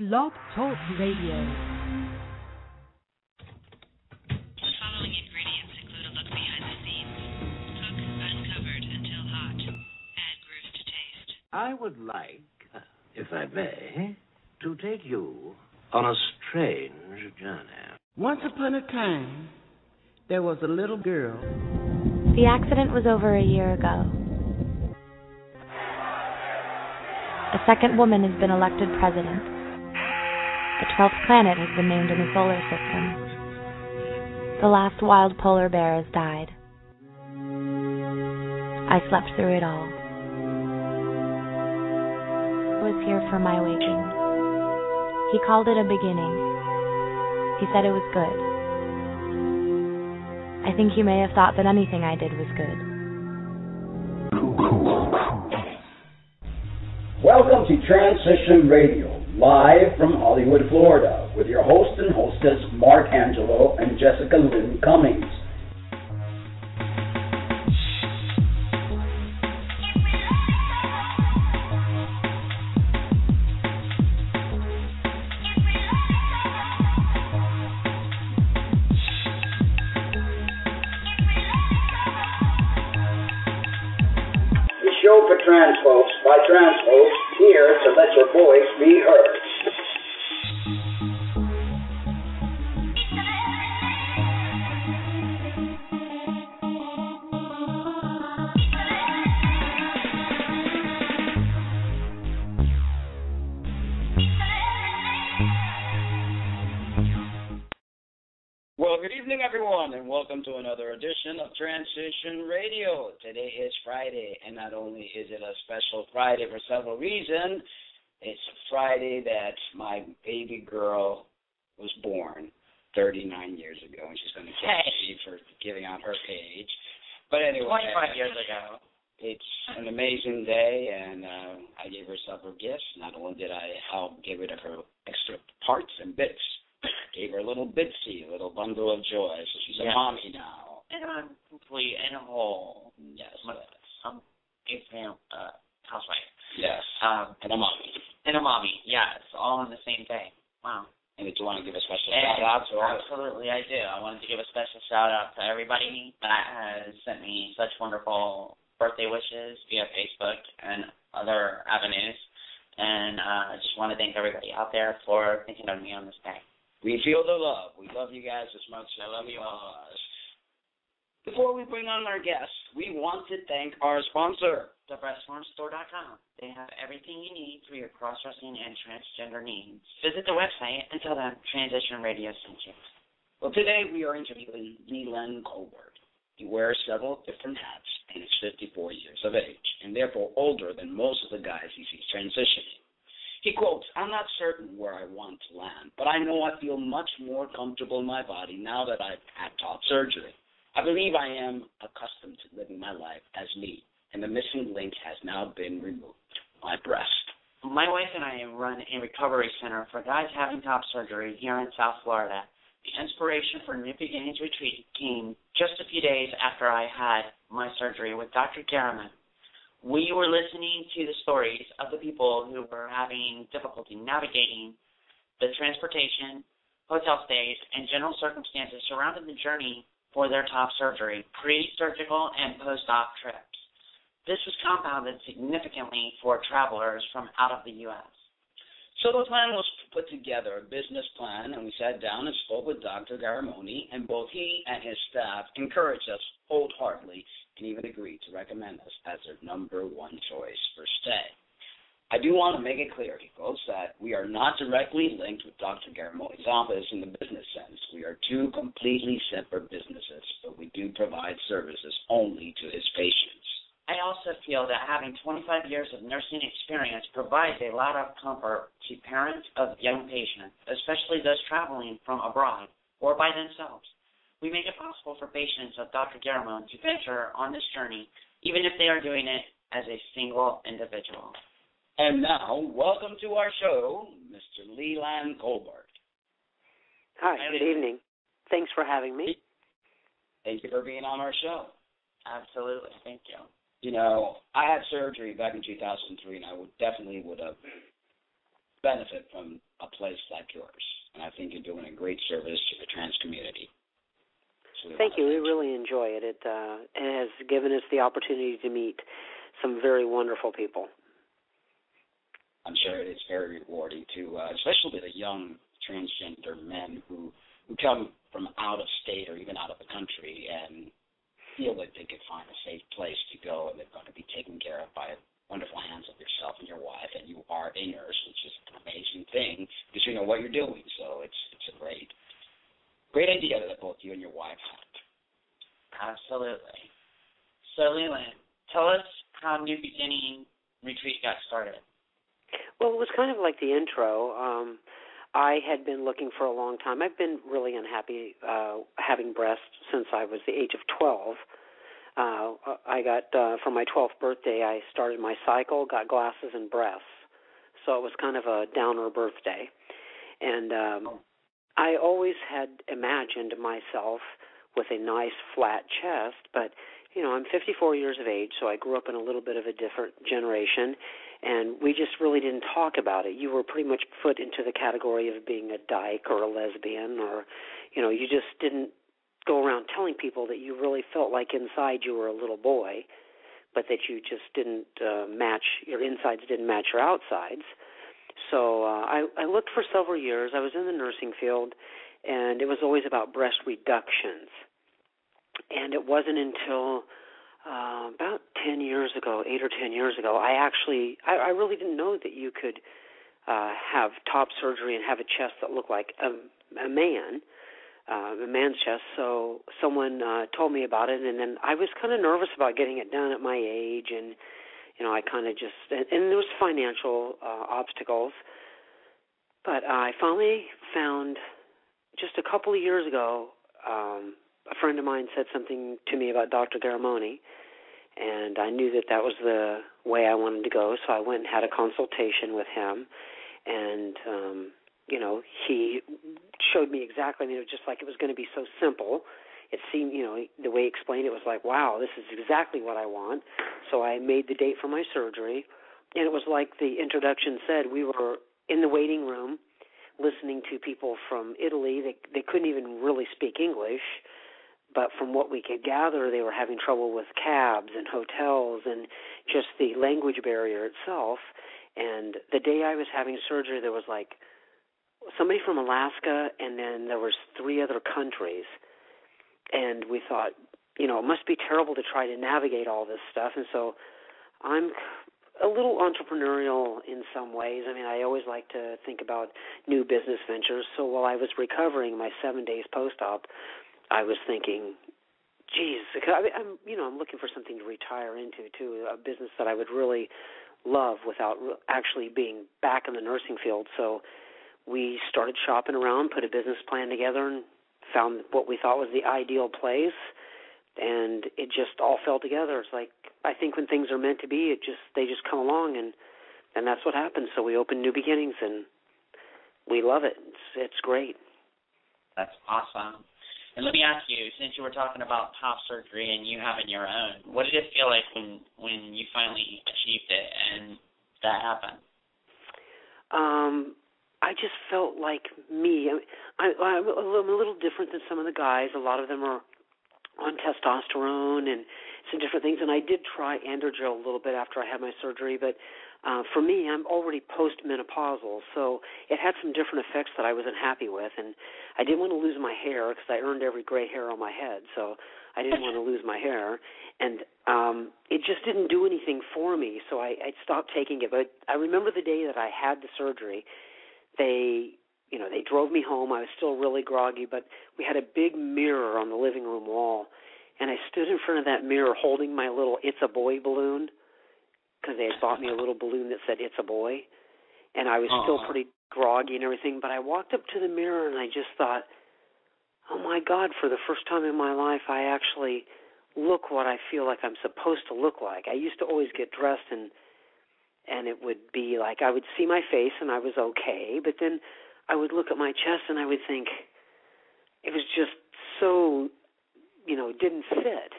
Blog Talk Radio. The following ingredients include a look behind the scenes. Cook uncovered until hot. Add grooves to taste. I would like, if I may, to take you on a strange journey. Once upon a time, there was a little girl. The accident was over a year ago. A second woman has been elected president. The 12th planet has been named in the solar system. The last wild polar bear has died. I slept through it all. I was here for my waking. He called it a beginning. He said it was good. I think he may have thought that anything I did was good. Welcome to Transition Radio, live from Hollywood, Florida, with your host and hostess, Mark Angelo and Jessica Lynn Cummings. Radio. Today is Friday, and not only is it a special Friday for several reasons, it's Friday that my baby girl was born 39 years ago, and she's going to get me for giving out her age. But anyway, 25 years ago. it's an amazing day, and uh, I gave her several gifts. Not only did I help get rid of her extra parts and bits, gave her a little bitsy, a little bundle of joy. So she's a mommy now. And I'm complete and whole. Yes, I'm a- I'm a fam, uh, housewife. yes, Um, and a mommy. and a mommy. It's all in the same day. Wow. And did you want to give a special And shout out to all? absolutely, I do. I wanted to give a special shout out to everybody that has sent me such wonderful birthday wishes via Facebook and other avenues. And uh, I just want to thank everybody out there for thinking of me on this day. We feel the love. We love you guys as much as I love you all. Before we bring on our guests, we want to thank our sponsor. thebreastformstore.com. They have everything you need for your cross-dressing and transgender needs. Visit the website and tell them Transition Radio sent you. Well, today we are interviewing Leland Kolbert. He wears several different hats and is 54 years of age, and therefore older than most of the guys he sees transitioning. He quotes, I'm not certain where I want to land, but I know I feel much more comfortable in my body now that I've had top surgery. I believe I am accustomed to living my life as me, and the missing link has now been removed my breast. My wife and I run a recovery center for guys having top surgery here in South Florida. The inspiration for New Beginnings Retreat came just a few days after I had my surgery with Dr. Garramone. We were listening to the stories of the people who were having difficulty navigating the transportation, hotel stays, and general circumstances surrounding the journey for their top surgery, pre-surgical and post-op trips. This was compounded significantly for travelers from out of the U.S. So the plan was to put together a business plan, and we sat down and spoke with Dr. Garramone, and both he and his staff encouraged us wholeheartedly and even agreed to recommend us as their number one choice for stay. I do want to make it clear, he quotes, that we are not directly linked with Dr. Garramone's office in the business sense. We are two completely separate businesses, but we do provide services only to his patients. I also feel that having 25 years of nursing experience provides a lot of comfort to parents of young patients, especially those traveling from abroad or by themselves. We make it possible for patients of Dr. Garramone to venture on this journey, even if they are doing it as a single individual. And now, welcome to our show, Mr. Leland Kolbert. Hi, Hi, good evening. Thanks for having me. Thank you for being on our show. Absolutely. Thank you. You know, I had surgery back in 2003, and I would definitely would have benefit from a place like yours. And I think you're doing a great service to the trans community. So Thank you. We really enjoy it. It, uh, it has given us the opportunity to meet some very wonderful people. I'm sure it's very rewarding to, uh, especially the young transgender men who who come from out of state or even out of the country and feel that they could find a safe place to go and they're going to be taken care of by wonderful hands of yourself and your wife, and you are a nurse, which is an amazing thing because you know what you're doing. So it's it's a great great idea that both you and your wife had. Absolutely. So, Leland, tell us how New Beginning Retreat got started. Well, it was kind of like the intro. Um, I had been looking for a long time. I've been really unhappy uh, having breasts since I was the age of 12. Uh, I got uh, for my 12th birthday. I started my cycle, got glasses and breasts, so it was kind of a downer birthday. And um, I always had imagined myself with a nice flat chest, but you know, I'm 54 years of age, so I grew up in a little bit of a different generation, and we just really didn't talk about it. You were pretty much put into the category of being a dyke or a lesbian, or, you know, you just didn't go around telling people that you really felt like inside you were a little boy, but that you just didn't uh, match your insides didn't match your outsides. So uh, I, I looked for several years. I was in the nursing field, and it was always about breast reductions and it wasn't until uh, about 10 years ago, eight or 10 years ago, I actually, I, I really didn't know that you could uh, have top surgery and have a chest that looked like a, a man, uh, a man's chest. So someone uh, told me about it, and then I was kind of nervous about getting it done at my age, and you know, I kind of just, and, and there was financial uh, obstacles. But I finally found, just a couple of years ago, um, a friend of mine said something to me about Dr. Garramone, and I knew that that was the way I wanted to go. So I went and had a consultation with him, and um, you know, he showed me exactly. I mean, it was just like it was going to be so simple. It seemed, you know, the way he explained it was like, wow, this is exactly what I want. So I made the date for my surgery, and it was like the introduction said. We were in the waiting room listening to people from Italy. They they couldn't even really speak English but from what we could gather, they were having trouble with cabs and hotels and just the language barrier itself. And the day I was having surgery, there was like somebody from Alaska, and then there was three other countries. And we thought, you know, it must be terrible to try to navigate all this stuff. And so I'm a little entrepreneurial in some ways. I mean, I always like to think about new business ventures. So while I was recovering my seven days post-op, I was thinking, geez, I I'm you know I'm looking for something to retire into too, a business that I would really love without actually being back in the nursing field. So we started shopping around, put a business plan together, and found what we thought was the ideal place. And it just all fell together. It's like I think when things are meant to be, it just they just come along, and and that's what happened. So we opened New Beginnings, and we love it. It's it's great. That's awesome. And let me ask you, since you were talking about top surgery and you having your own, what did it feel like when when you finally achieved it and that happened? Um, I just felt like me. I, I, I'm a little different than some of the guys. A lot of them are on testosterone and some different things. And I did try androgel a little bit after I had my surgery, but uh, for me, I'm already postmenopausal, so it had some different effects that I wasn't happy with, and I didn't want to lose my hair because I earned every gray hair on my head, so I didn't want to lose my hair, and um, it just didn't do anything for me, so I, I stopped taking it. But I remember the day that I had the surgery, they you know, they drove me home. I was still really groggy, but we had a big mirror on the living room wall, and I stood in front of that mirror holding my little "It's a Boy" balloon because they had bought me a little balloon that said "It's a Boy," and I was Aww. still uh-huh. pretty groggy and everything. But I walked up to the mirror and I just thought, "Oh my God!" For the first time in my life, I actually look what I feel like I'm supposed to look like. I used to always get dressed and and it would be like I would see my face and I was okay, but then I would look at my chest and I would think it was just so, you know, it didn't fit.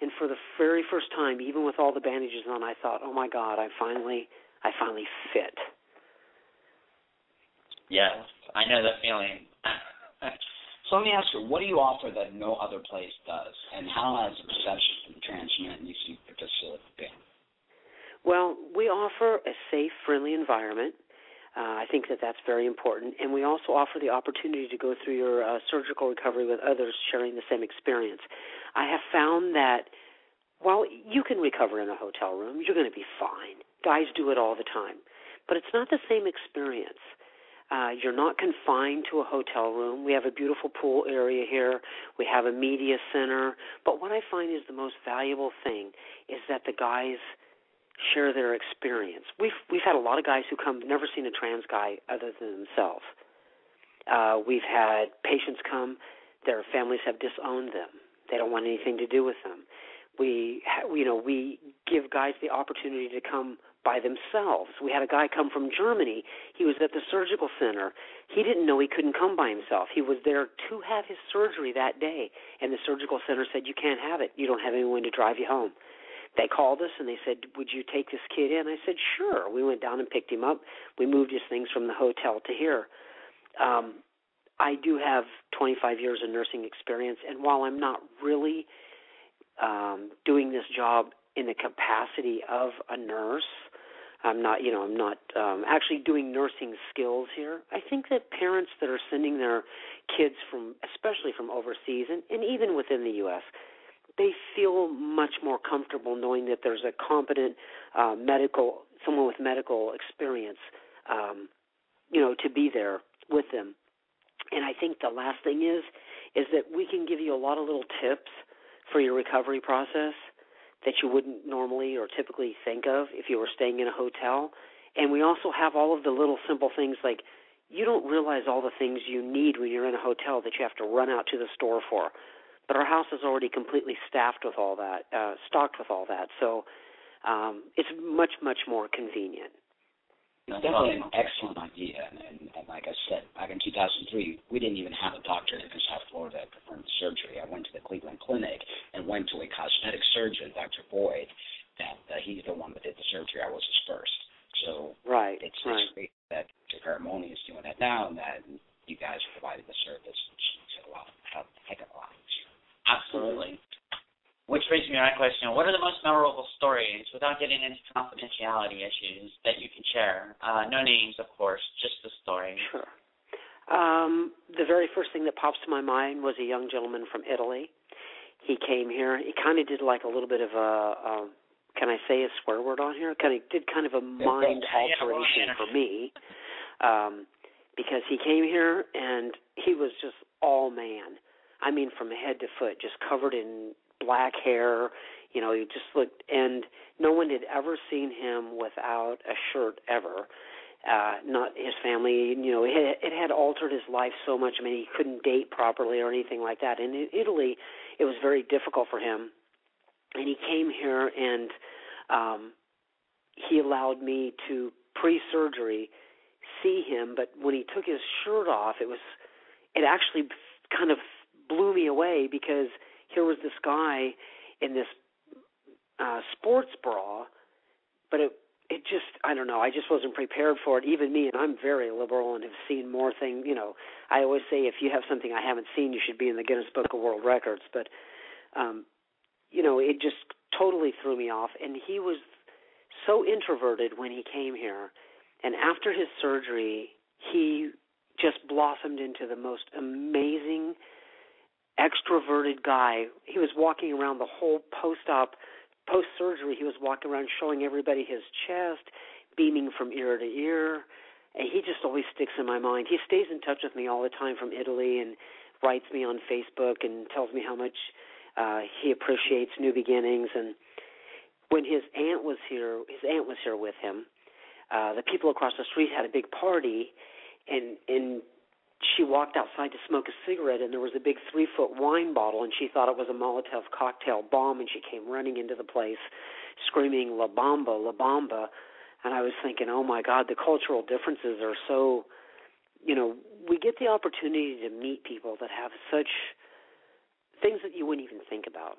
And for the very first time, even with all the bandages on, I thought, "Oh my God, I finally, I finally fit." Yes, I know that feeling. so let me ask you, what do you offer that no other place does, and how has the perception been transmitted in UC facility been? Well, we offer a safe, friendly environment. Uh, I think that that's very important, and we also offer the opportunity to go through your uh, surgical recovery with others sharing the same experience. I have found that while you can recover in a hotel room, you're going to be fine. Guys do it all the time, but it's not the same experience. Uh, you're not confined to a hotel room. We have a beautiful pool area here. We have a media center. But what I find is the most valuable thing is that the guys share their experience. We've we've had a lot of guys who come never seen a trans guy other than themselves. Uh, we've had patients come, their families have disowned them. They don't want anything to do with them. We, you know, we give guys the opportunity to come by themselves. We had a guy come from Germany. He was at the surgical center. He didn't know he couldn't come by himself. He was there to have his surgery that day, and the surgical center said, "You can't have it. You don't have anyone to drive you home." They called us and they said, "Would you take this kid in?" I said, "Sure." We went down and picked him up. We moved his things from the hotel to here. Um, I do have 25 years of nursing experience, and while I'm not really um, doing this job in the capacity of a nurse, I'm not, you know, I'm not um, actually doing nursing skills here. I think that parents that are sending their kids from, especially from overseas and, and even within the U.S., they feel much more comfortable knowing that there's a competent uh, medical, someone with medical experience, um, you know, to be there with them. And I think the last thing is, is that we can give you a lot of little tips for your recovery process that you wouldn't normally or typically think of if you were staying in a hotel. And we also have all of the little simple things like you don't realize all the things you need when you're in a hotel that you have to run out to the store for. But our house is already completely staffed with all that, uh, stocked with all that. So um, it's much, much more convenient. It's definitely an excellent idea. And, and, like I said, back in 2003, we didn't even have a doctor in South Florida that performed surgery. I went to the Cleveland Clinic and went to a cosmetic surgeon, Dr. Boyd, that uh, he's the one that did the surgery. I was his first. So right, it's, right. it's great that Garramone is doing that now and that you guys are providing the service, which it a lot, a heck of a lot. Absolutely. Which brings me to my question: What are the most memorable stories, without getting into confidentiality issues, that you can share? Uh, no names, of course, just the story. Sure. Um, the very first thing that pops to my mind was a young gentleman from Italy. He came here. He kind of did like a little bit of a, a can I say a swear word on here? Kind of did kind of a mind alteration for me, um, because he came here and he was just all man. I mean, from head to foot, just covered in black hair. You know, he just looked, and no one had ever seen him without a shirt ever. Uh, not his family, you know, it had, it had altered his life so much. I mean, he couldn't date properly or anything like that. And in Italy, it was very difficult for him. And he came here, and um, he allowed me to pre-surgery see him. But when he took his shirt off, it was, it actually kind of blew me away because here was this guy in this uh sports bra but it it just I don't know I just wasn't prepared for it. Even me and I'm very liberal and have seen more things you know I always say if you have something I haven't seen you should be in the Guinness Book of World Records. But um you know it just totally threw me off. And he was so introverted when he came here. And after his surgery he just blossomed into the most amazing extroverted guy. He was walking around the whole post-op, post-surgery. He was walking around showing everybody his chest, beaming from ear to ear. And he just always sticks in my mind. He stays in touch with me all the time from Italy and writes me on Facebook and tells me how much uh he appreciates new beginnings and when his aunt was here his aunt was here with him uh the people across the street had a big party and and she walked outside to smoke a cigarette and there was a big three foot wine bottle and she thought it was a Molotov cocktail bomb and she came running into the place screaming La Bamba, La Bamba and I was thinking, Oh my God, the cultural differences are so you know, we get the opportunity to meet people that have such things that you wouldn't even think about.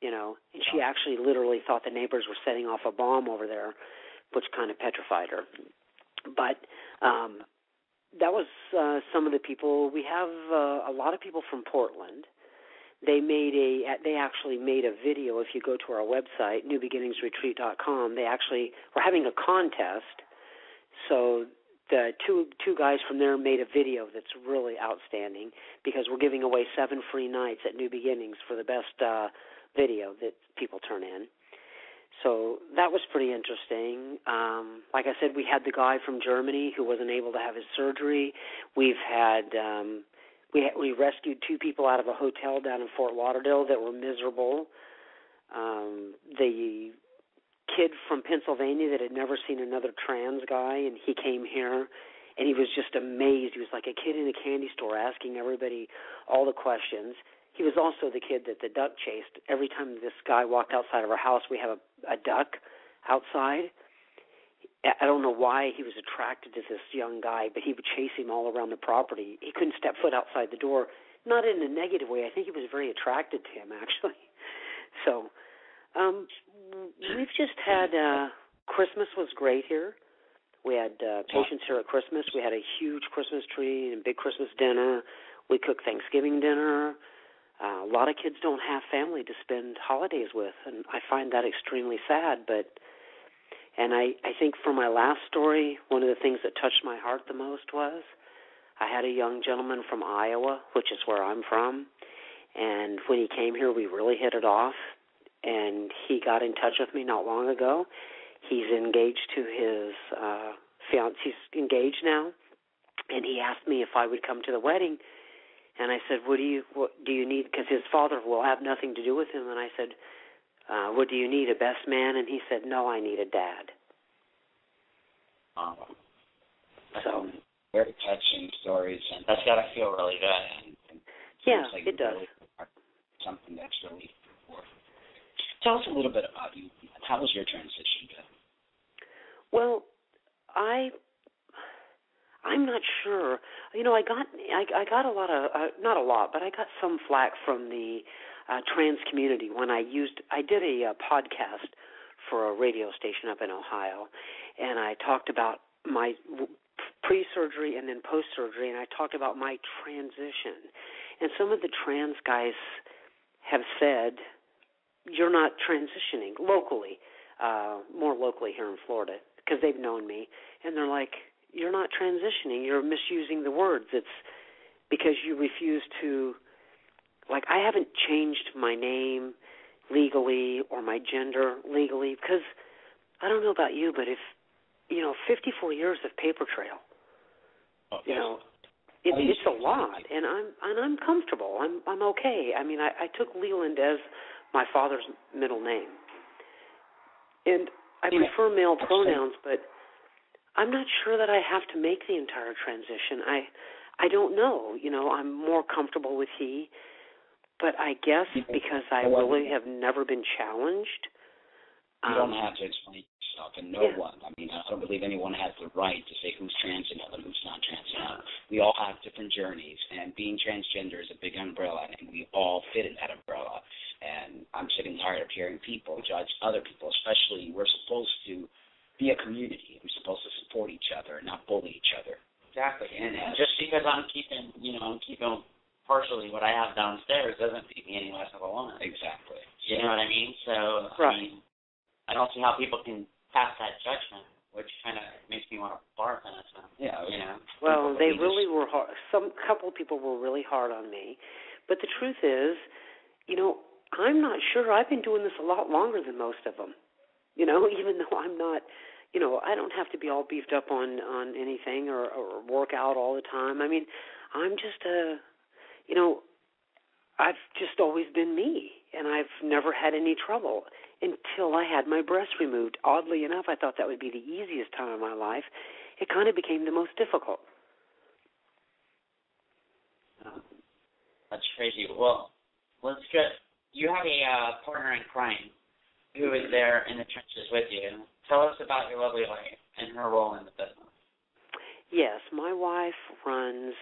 You know. And she actually literally thought the neighbors were setting off a bomb over there, which kind of petrified her. But um that was uh, some of the people. We have uh, a lot of people from Portland. They made a. They actually made a video. If you go to our website, newbeginningsretreat.com, they actually were having a contest. So the two two guys from there made a video that's really outstanding because we're giving away seven free nights at New Beginnings for the best uh, video that people turn in. So that was pretty interesting. Um, like I said, we had the guy from Germany who wasn't able to have his surgery. We've had um, we we rescued two people out of a hotel down in Fort Lauderdale that were miserable. Um, the kid from Pennsylvania that had never seen another trans guy, and he came here, and he was just amazed. He was like a kid in a candy store, asking everybody all the questions. He was also the kid that the duck chased. Every time this guy walked outside of our house, we have a, a duck outside. I don't know why he was attracted to this young guy, but he would chase him all around the property. He couldn't step foot outside the door, not in a negative way. I think he was very attracted to him, actually. So, um, we've just had uh Christmas was great here. We had uh patients here at Christmas. We had a huge Christmas tree and a big Christmas dinner. We cooked Thanksgiving dinner. Uh, a lot of kids don't have family to spend holidays with, and I find that extremely sad. But and I I think for my last story, one of the things that touched my heart the most was I had a young gentleman from Iowa, which is where I'm from, and when he came here, we really hit it off. And he got in touch with me not long ago. He's engaged to his uh, fiance. He's engaged now, and he asked me if I would come to the wedding and I said, "What do you what do you need?" Because his father will have nothing to do with him. And I said, uh, "What do you need? A best man?" And he said, "No, I need a dad." Um, so very touching stories, and that's got to feel really good. And, and yeah, like it does. Really something that's really worth. Tell us a little bit about you. How was your transition, Beth? Well, I I'm not sure. You know, I got I, I got a lot of uh, not a lot, but I got some flack from the uh, trans community when I used I did a uh, podcast for a radio station up in Ohio, and I talked about my pre-surgery and then post-surgery, and I talked about my transition. And some of the trans guys have said you're not transitioning locally, uh, more locally here in Florida because they've known me, and they're like, you're not transitioning. You're misusing the words. It's because you refuse to like I haven't changed my name legally or my gender legally because I don't know about you, but if you know, 54 years of paper trail. Oh, you know, it, oh, it's a lot, and I'm and I'm comfortable. I'm I'm okay. I mean, I, I took Leland as my father's middle name, and I prefer male pronouns, but I'm not sure that I have to make the entire transition. I I don't know. You know, I'm more comfortable with he, but I guess because I really have never been challenged. You um, don't have to explain yourself, and no yeah. one. I mean, I don't believe anyone has the right to say who's trans and who's not trans now. We all have different journeys, and being transgender is a big umbrella, and we all fit in that umbrella. And I'm and tired of hearing people judge other people, especially we're supposed to be a community. We're supposed to support each other, and not bully each other. Exactly. And, and just because I'm keeping, you know, I'm keeping partially what I have downstairs doesn't make me any less of a woman. Exactly. You know what I mean? So Right. I mean, I don't see how people can pass that judgment, which kind of makes me want to barf in a sense. Yeah. You know. Well, People they just- really were hard. Some couple people were really hard on me, but the truth is, you know, I'm not sure. I've been doing this a lot longer than most of them. You know, even though I'm not, you know, I don't have to be all beefed up on on anything or or work out all the time. I mean, I'm just a, you know, I've just always been me, and I've never had any trouble until I had my breast removed. Oddly enough, I thought that would be the easiest time of my life. It kind of became the most difficult. That's crazy. Well, let's get. You have a uh, partner in crime who is there in the trenches with you. Tell us about your lovely wife and her role in the business. Yes, my wife runs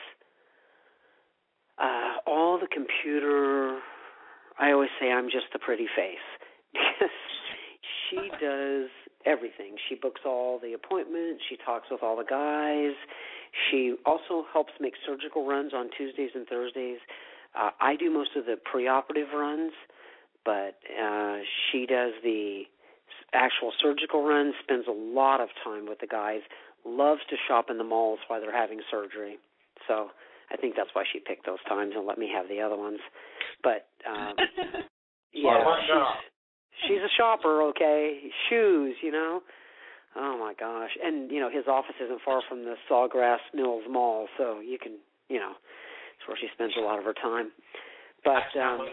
uh all the computer I always say I'm just the pretty face because she does everything. She books all the appointments, she talks with all the guys, She also helps make surgical runs on Tuesdays and Thursdays. Uh, I do most of the preoperative runs, but uh, she does the actual surgical runs. Spends a lot of time with the guys. Loves to shop in the malls while they're having surgery. So I think that's why she picked those times and let me have the other ones. But um, yeah, she's, she's a shopper. Okay, shoes, you know. Oh my gosh! And you know his office isn't far from the Sawgrass Mills Mall, so you can, you know, it's where she spends a lot of her time. But um,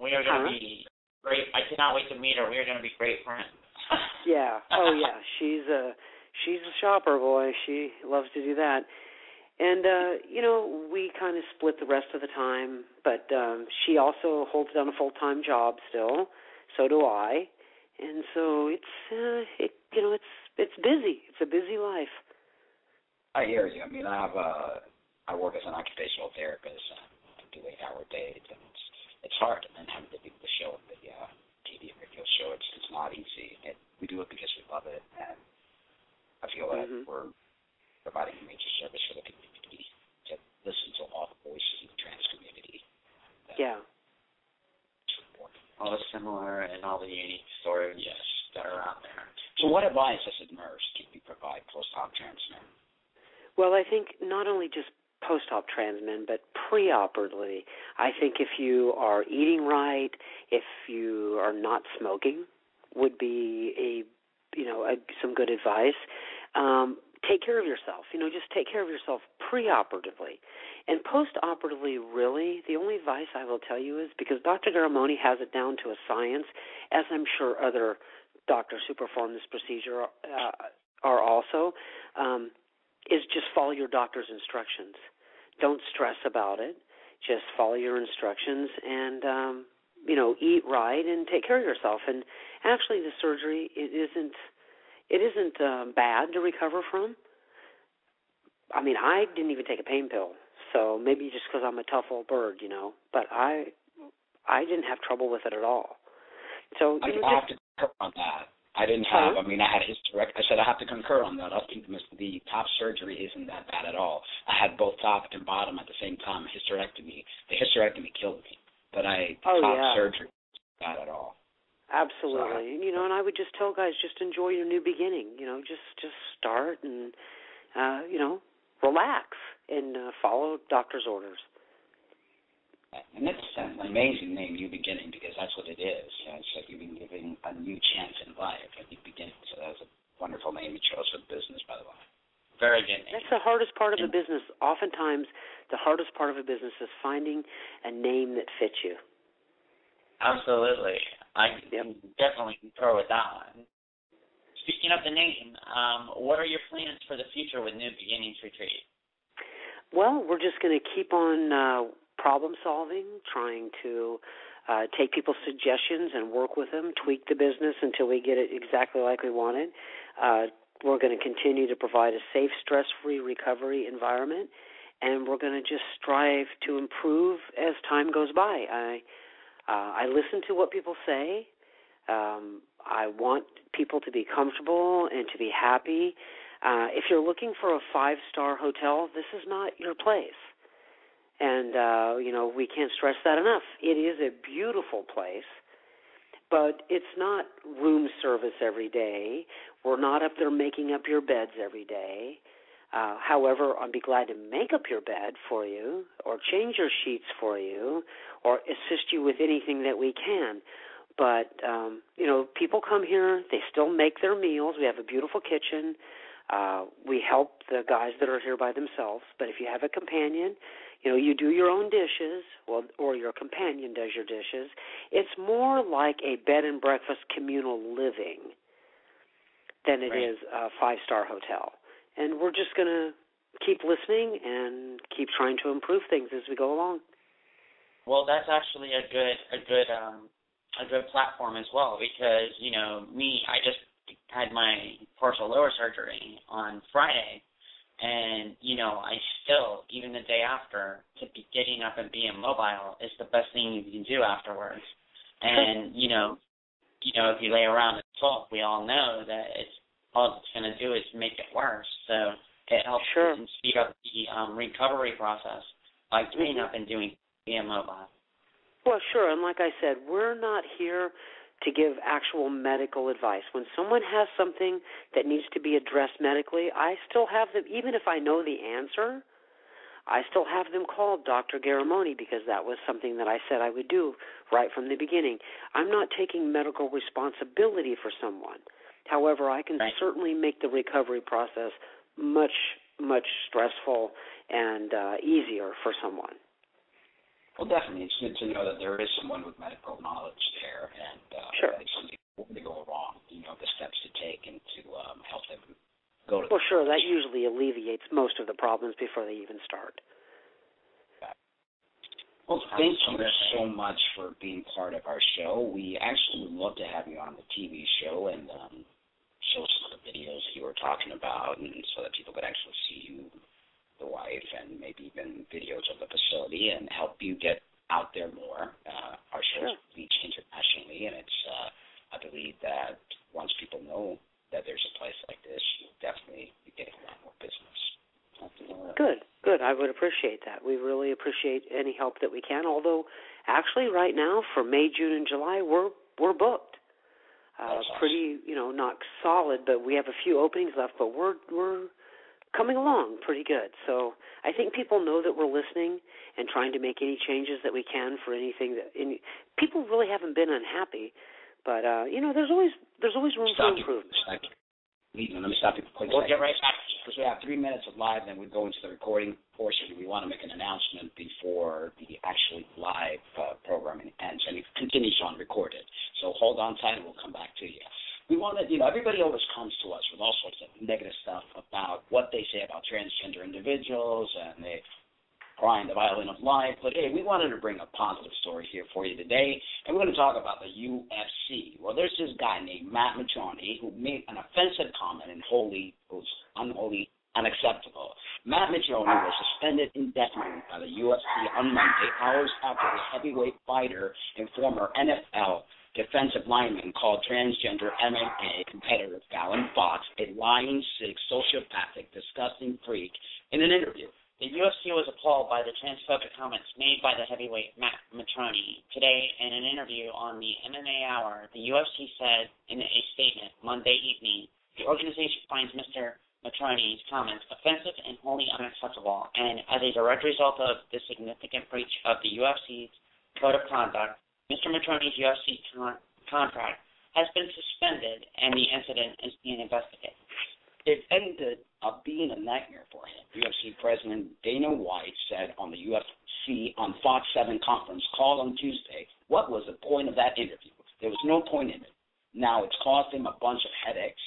wait to meet her. We are going to huh? be great. I cannot wait to meet her. We are going to be great friends. yeah, oh yeah, she's a she's a shopper boy. She loves to do that. And uh, you know, we kind of split the rest of the time, but um she also holds down a full-time job still. So do I. And so it's uh it you know, it's it's busy. It's a busy life. I hear you. I mean, I have a, I work as an occupational therapist. Uh, I do eight hour days, and it's hard. And then having to do the show, the uh, TV and radio show, it's it's not easy. It, we do it because we love it, and I feel that Mhm. we're providing a major service for the community to listen to all the voices in the trans community. Yeah. All the similar and all the unique stories Yes. that are out there. So, what advice as a nurse can you provide post-op trans men? Well, I think not only just post-op trans men, but pre-operatively. I think if you are eating right, if you are not smoking, would be a you know a, some good advice. Um, take care of yourself. You know, just take care of yourself pre-operatively, and post-operatively. Really, the only advice I will tell you is because Dr. Garramone has it down to a science, as I'm sure other doctors who perform this procedure uh, are also. Um, is just follow your doctor's instructions. Don't stress about it. Just follow your instructions and um you know, eat right and take care of yourself. And actually the surgery it isn't it isn't um bad to recover from. I mean, I didn't even take a pain pill. So maybe just cuz I'm a tough old bird, you know, but I I didn't have trouble with it at all. So I, you know, I just have to on that. I didn't have. I mean, I had a hysterectomy. I said I have to concur on that. I think the, the top surgery isn't that bad at all. I had both top and bottom at the same time. Hysterectomy. The hysterectomy killed me, but I Oh, top yeah. surgery not at all. Absolutely. And you know, and I would just tell guys just enjoy your new beginning, you know, just just start and uh, you know, relax and uh, follow doctor's orders. And it's an amazing name, New Beginning, because that's what it is. You know, it's like you've been given a new chance in life, a new beginning. So that's a wonderful name you chose for the business, by the way. Very good. name. That's the hardest part of a business. Oftentimes, the hardest part of a business is finding a name that fits you. Absolutely. I Yep. definitely concur with that one. Speaking of the name, um, what are your plans for the future with New Beginnings Retreat? Well, we're just going to keep on uh, problem solving, trying to uh, take people's suggestions and work with them, tweak the business until we get it exactly like we want it. Uh, we're going to continue to provide a safe, stress-free recovery environment, and we're going to just strive to improve as time goes by. I uh, I listen to what people say. Um, I want people to be comfortable and to be happy. Uh, if you're looking for a five star hotel, this is not your place. And, uh, you know, we can't stress that enough. It is a beautiful place, but it's not room service every day. We're not up there making up your beds every day. Uh, however, I'd be glad to make up your bed for you, or change your sheets for you, or assist you with anything that we can. But um, you know, people come here; they still make their meals. We have a beautiful kitchen. Uh, we help the guys that are here by themselves. But if you have a companion, you know, you do your own dishes, well, or your companion does your dishes. It's more like a bed and breakfast communal living than it Right. is a five star hotel. And we're just going to keep listening and keep trying to improve things as we go along. Well, that's actually a good a good um a good platform as well because you know me I just had my partial lower surgery on Friday and you know I still even the day after to be getting up and being mobile is the best thing you can do afterwards and you know you know if you lay around and talk we all know that it's all it's going to do is make it worse so It helps Sure. speed up the um, recovery process, like Mhm. I've been doing via mobile. Well, sure. And like I said, we're not here to give actual medical advice. When someone has something that needs to be addressed medically, I still have them, even if I know the answer, I still have them call Dr. Garramone because that was something that I said I would do right from the beginning. I'm not taking medical responsibility for someone. However, I can Right. certainly make the recovery process much, much stressful and uh, easier for someone. Well, definitely, it's good to know that there is someone with medical knowledge there, and uh, Sure. if something were to go wrong, you know the steps to take and to um, help them go to. Well, sure, that usually alleviates most of the problems before they even start. Well, thank you so much for being part of our show. We actually would love to have you on the TV show and um, show some of the videos you were talking about, and so that people could actually see you, the wife, and maybe even videos of the facility, and help you get out there more. Uh, our shows Sure. reach internationally, and it's uh, I believe that once people know that there's a place like this, you'll definitely be getting a lot more business. Something like that. Good, good. I would appreciate that. We really appreciate any help that we can. Although, actually, right now for May, June, and July, we're we're booked. Uh, awesome. pretty, you know, not solid, but we have a few openings left. But we're we're coming along pretty good. So I think people know that we're listening and trying to make any changes that we can for anything that any people really haven't been unhappy. But uh, you know, there's always there's always room Stop for improvement. Stop you. Let me stop you for a quick We'll second. get right back to you. Because we have three minutes of live, then we go into the recording portion. We want to make an announcement before the actually live uh, programming ends, and it continues on recorded. So hold on tight, and we'll come back to you. Want to, you know, everybody always comes to us with all sorts of negative stuff about what they say about transgender individuals, and they crying the violin of life. But hey, we wanted to bring a positive story here for you today, and we're going to talk about the UFC. Well, there's this guy named Matt Mitrione who made an offensive comment and wholly was unholy unacceptable. Matt Mitrione was suspended indefinitely by the UFC on Monday, hours after the heavyweight fighter and former NFL defensive lineman called transgender MMA competitor Fallon Fox a lying, sick, sociopathic, disgusting freak in an interview. The UFC was appalled by the transphobic comments made by the heavyweight Matt Mitrione. Today, in an interview on the MMA Hour, the UFC said in a statement Monday evening, the organization finds Mr. Mitrione's comments offensive and wholly unacceptable, and as a direct result of the significant breach of the UFC's code of conduct, Mr. Mitrione's UFC con- contract has been suspended, and the incident is being investigated. It ended up being a nightmare for him. UFC President Dana White said on the UFC on Fox 7 conference call on Tuesday, what was the point of that interview? There was no point in it. Now it's caused him a bunch of headaches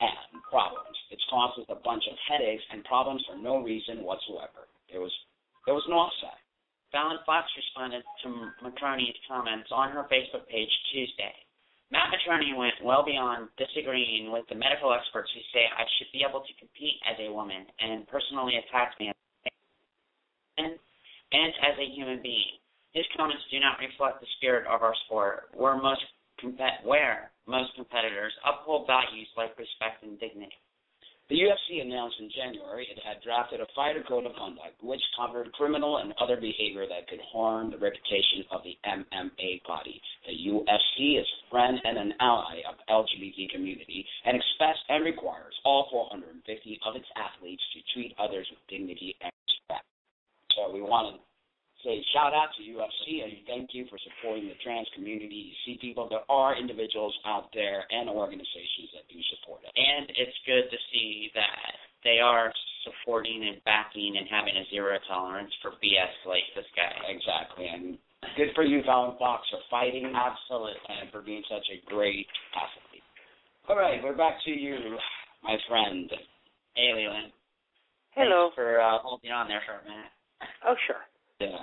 and problems. It's caused us a bunch of headaches and problems for no reason whatsoever. There was there was no upside. Fallon Fox responded to Mitrione's comments on her Facebook page Tuesday. Matt Mitrione went well beyond disagreeing with the medical experts who say I should be able to compete as a woman and personally attacked me as a man and as a human being. His comments do not reflect the spirit of our sport, where most compet- where most competitors uphold values like respect and dignity. The UFC announced in January it had drafted a fighter code of conduct which covered criminal and other behavior that could harm the reputation of the MMA body. The UFC is a friend and an ally of the LGBT community and expects and requires all 450 of its athletes to treat others with dignity and respect. So we want to say shout out to UFC and thank you for supporting the trans community. You see people, there are individuals out there and organizations that do support it. And it's good to see that they are supporting and backing and having a zero tolerance for BS like this guy. Exactly, and good for you, Fallon Fox, for fighting Absolutely. and for being such a great athlete. All right, we're back to you, my friend. Hey, Leland. Hello. Thanks for uh, holding on there for a minute. Oh, sure. Yeah.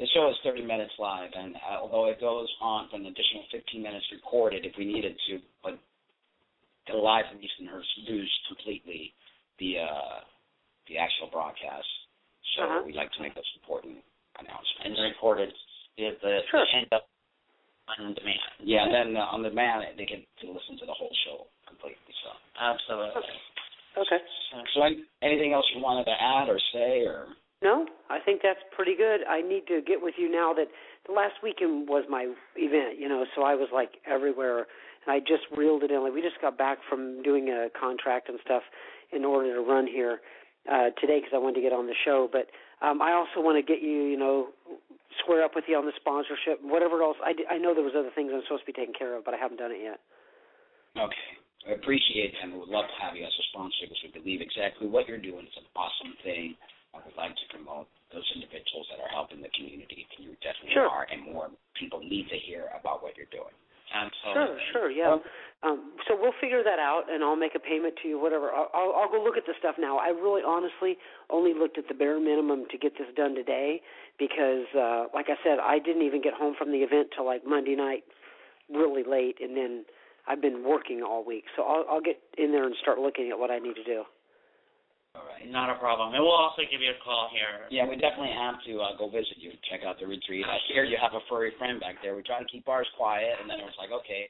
The show is 30 minutes live, and uh, although it goes on for an additional 15 minutes recorded if we needed to, but the live listeners lose completely the uh, the actual broadcast. So Uh-huh. we'd like to make those important And announcements. the recorded is the, Sure. the end up on demand. Yeah, then uh, on demand they get to listen to the whole show completely. So Absolutely. Okay. So, any- anything else you wanted to add or say, or No, I think that's pretty good. I need to get with you now that the last weekend was my event, you know, so I was like everywhere and I just reeled it in. Like we just got back from doing a contract and stuff in order to run here uh today because I wanted to get on the show, but um I also want to get you, you know, square up with you on the sponsorship, whatever else. I I know there was other things I'm supposed to be taking care of, but I haven't done it yet. okay. I appreciate it, and would love to have you as a sponsor because we believe exactly what you're doing is an awesome thing. I would like to promote those individuals that are helping the community. You definitely Sure. are, and more people need to hear about what you're doing. Absolutely. Sure, sure, yeah. Um, so we'll figure that out, and I'll make a payment to you. Whatever. I'll, I'll, I'll go look at the stuff now. I really, honestly, only looked at the bare minimum to get this done today because, uh, like I said, I didn't even get home from the event till like Monday night, really late, and then I've been working all week. So I'll, I'll get in there and start looking at what I need to do. All right. Not a problem. And we'll also give you a call here. Yeah, we definitely have to uh, go visit you, check out the retreat. I hear you have a furry friend back there. We try to keep ours quiet, and then it was like, okay,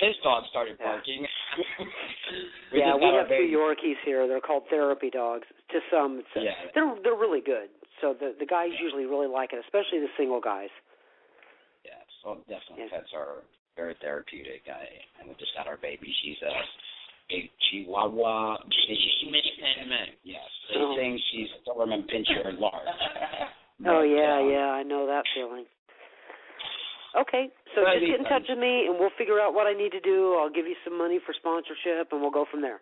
his dog started Yeah. barking. yeah, just we got our have two. Yorkies here. They're called therapy dogs. To some, it's, Yeah. they're they're really good. So the the guys usually really like it, especially the single guys. Yeah, so definitely Yeah. pets are very therapeutic. I and we just got our baby. She's a big Chihuahua. Mini Pin Min. Yes, they Oh. think she's a Doberman Pinscher large. Oh yeah, um, yeah, I know that feeling. Okay, so just get in touch with me and we'll figure out what I need to do. I'll give you some money for sponsorship and we'll go from there.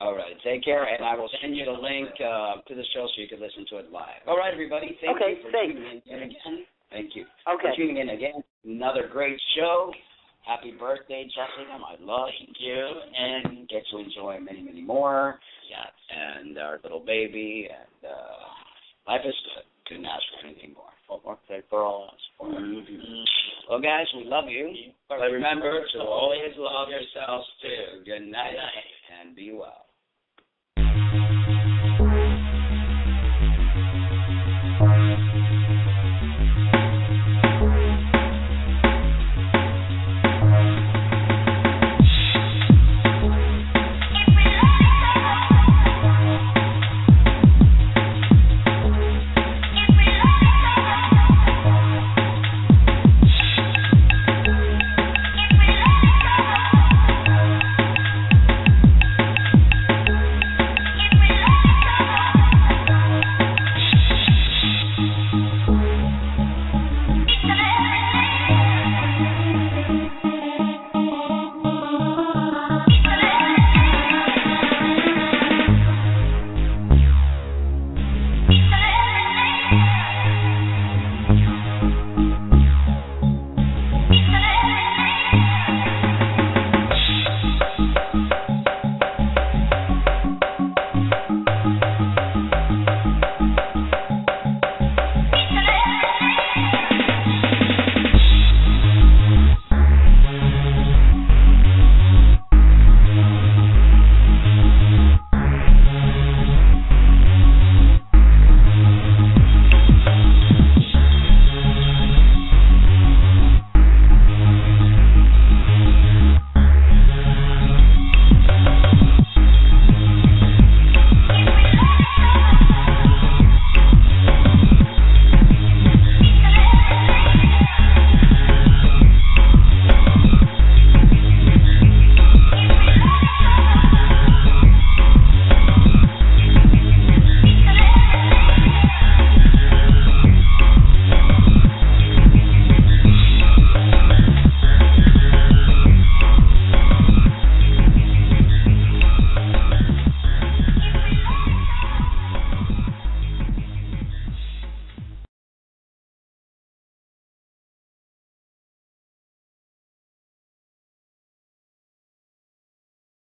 All right, take care, and I will send you the link uh, to the show so you can listen to it live. All right, everybody, thank Okay, you for thanks. tuning in again. Thank you Okay. for tuning in again. Another great show. Happy birthday, Jessica, my love. Thank you. And get to enjoy many, many more. Yes. And our little baby, and uh, life is good. Couldn't ask for anything more. More could for all of us? Mhm. Well, guys, we love you. But remember to always love yourselves too. Good night and be well.